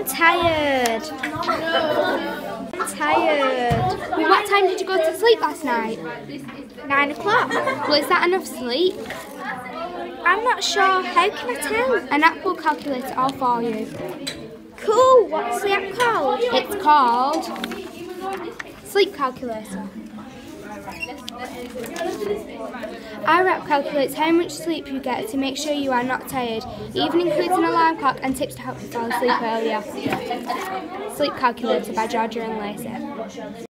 I'm tired. I'm tired. What time did you go to sleep last night? Nine o'clock. Well, is that enough sleep? I'm not sure. How can I tell? An app will calculate it all for you. Cool. What's the app called? It's called Sleep Calculator. Our app calculates how much sleep you get to make sure you are not tired, even includes an alarm clock and tips to help you fall asleep earlier. Sleep Calculator by Georgia and Lacey.